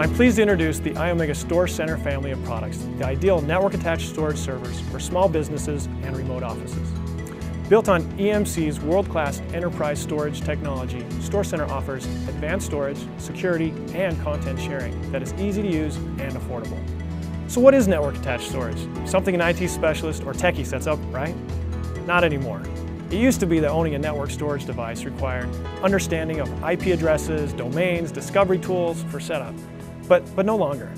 I'm pleased to introduce the Iomega Store Center family of products, the ideal network-attached storage servers for small businesses and remote offices. Built on EMC's world-class enterprise storage technology, StorCenter offers advanced storage, security, and content sharing that is easy to use and affordable. So what is network-attached storage? Something an IT specialist or techie sets up, right? Not anymore. It used to be that owning a network storage device required understanding of IP addresses, domains, discovery tools for setup, but, but no longer.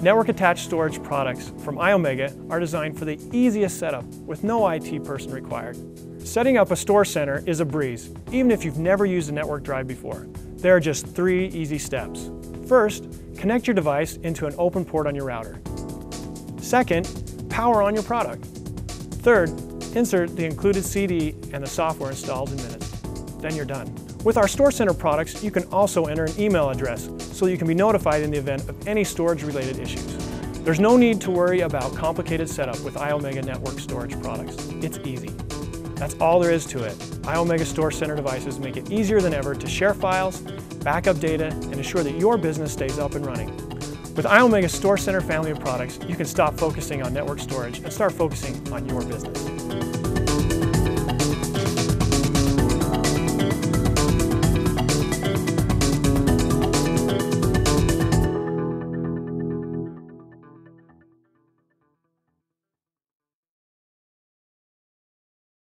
Network-attached storage products from Iomega are designed for the easiest setup with no IT person required. Setting up a StorCenter is a breeze, even if you've never used a network drive before. There are just three easy steps. First, connect your device into an open port on your router. Second, power on your product. Third, Insert the included CD and the software installed in minutes. Then you're done. With our StorCenter products, you can also enter an email address so you can be notified in the event of any storage-related issues. There's no need to worry about complicated setup with Iomega Network storage products. It's easy. That's all there is to it. Iomega Store Center devices make it easier than ever to share files, backup data, and ensure that your business stays up and running. With Iomega Store Center family of products, you can stop focusing on network storage and start focusing on your business.